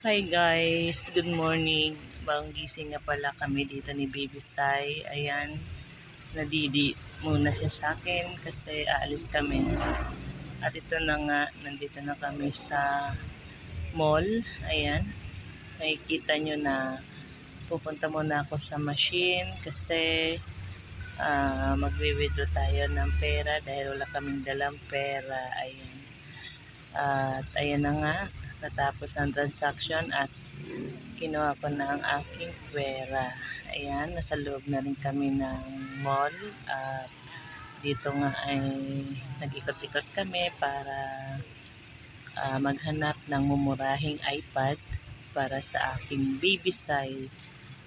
Hi guys, good morning. Bagong gising nga pala kami dito ni Baby Sai. Ayan, nadidi muna siya sa akin kasi aalis kami. At ito na nga, nandito na kami sa mall. Ayan, makikita nyo na pupunta muna ako sa machine kasi uh, magwi-withdraw tayo ng pera dahil wala kaming dalang pera. Ayan. At ayan na nga, natapos ang transaction at kinuha ko na ang aking pera. Ayan, nasa loob na rin kami ng mall at dito nga ay nag-ikot-ikot kami para uh, maghanap ng mumurahing iPad para sa aking baby side.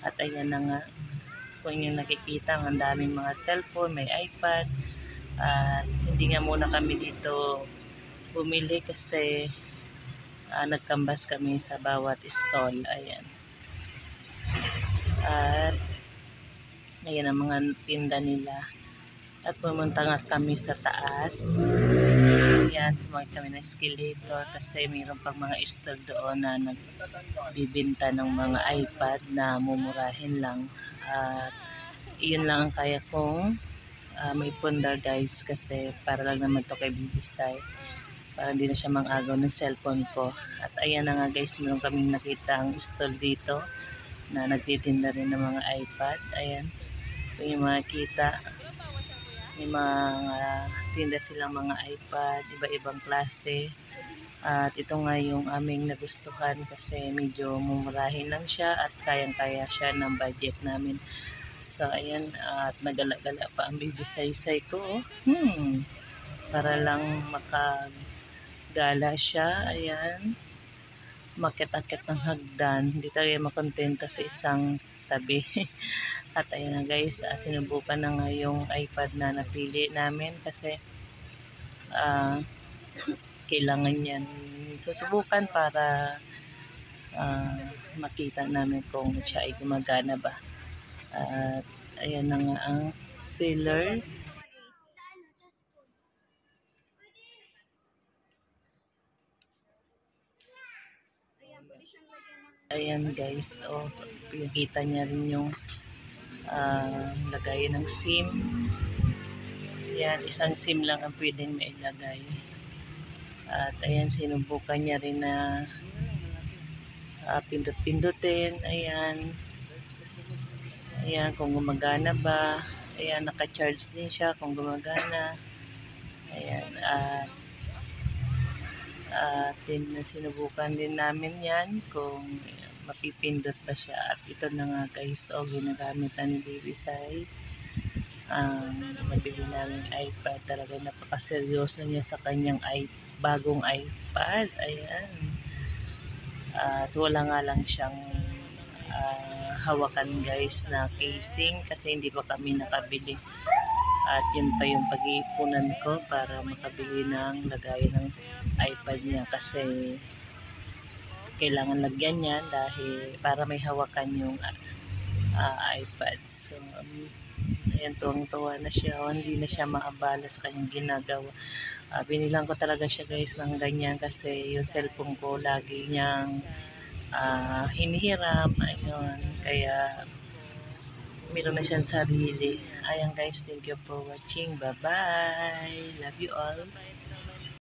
At ayan na nga, kung yung nakikita, ang daming mga cellphone, may iPad. At hindi nga muna kami dito bumili kasi uh, nagkambas kami sa bawat stall. Ayan. At ayan ang mga tinda nila. At pumunta nga kami sa taas. Ayan, sumakit kami ng escalator kasi mayroon pang mga stall doon na nagbibinta ng mga iPad na mumurahin lang. At iyon lang ang kaya kong uh, may pundar guys kasi para lang naman to kay Bibisay para hindi na siya mang-agaw ng cellphone ko. At ayan na nga guys, meron kaming nakita ang stall dito na nagtitinda rin ng mga iPad. Ayan, kung yung mga kita, may mga tinda silang mga iPad, iba-ibang klase. At ito nga yung aming nagustuhan kasi medyo mumurahin lang siya at kayang-kaya siya ng budget namin. So, ayan, at nagala-gala pa ang baby say-say ko. Oh. Hmm, para lang makag gala siya. Ayan. Makit-akit ng hagdan. Hindi tayo makontento sa isang tabi. At ayan na guys, uh, sinubukan na nga yung iPad na napili namin kasi uh, kailangan yan susubukan para uh, makita namin kung siya ay gumagana ba. At ayan na nga ang sealer. Ayan guys, oh, pinakita niya rin yung uh, lagay ng SIM. Ayan, isang SIM lang ang pwedeng mailagay. At ayan, sinubukan niya rin na uh, pindot-pindutin. Ayan. Ayan, kung gumagana ba. Ayan, naka-charge din siya kung gumagana. Ayan, at at uh, sinubukan din namin yan kung mapipindot pa siya. At ito na nga guys o oh, ginagamit na ni Baby Sai. Um, nabili namin iPad. Talaga napakaseryoso niya sa kanyang i bagong iPad. Ayan. At wala nga lang siyang uh, hawakan guys na casing kasi hindi pa kami nakabili at yun pa yung pag-iipunan ko para makabili ng lagay ng iPad niya kasi kailangan lagyan yan dahil para may hawakan yung uh, iPad. So, um, ayan, tuwang-tuwa na siya. Hindi na siya maabala sa kanyang ginagawa. Uh, binilang ko talaga siya guys ng ganyan kasi yung cellphone ko lagi niyang uh, hinihiram. Ayun, kaya meron na siyang sarili. Ayan guys, thank you for watching. Bye-bye. Love you all.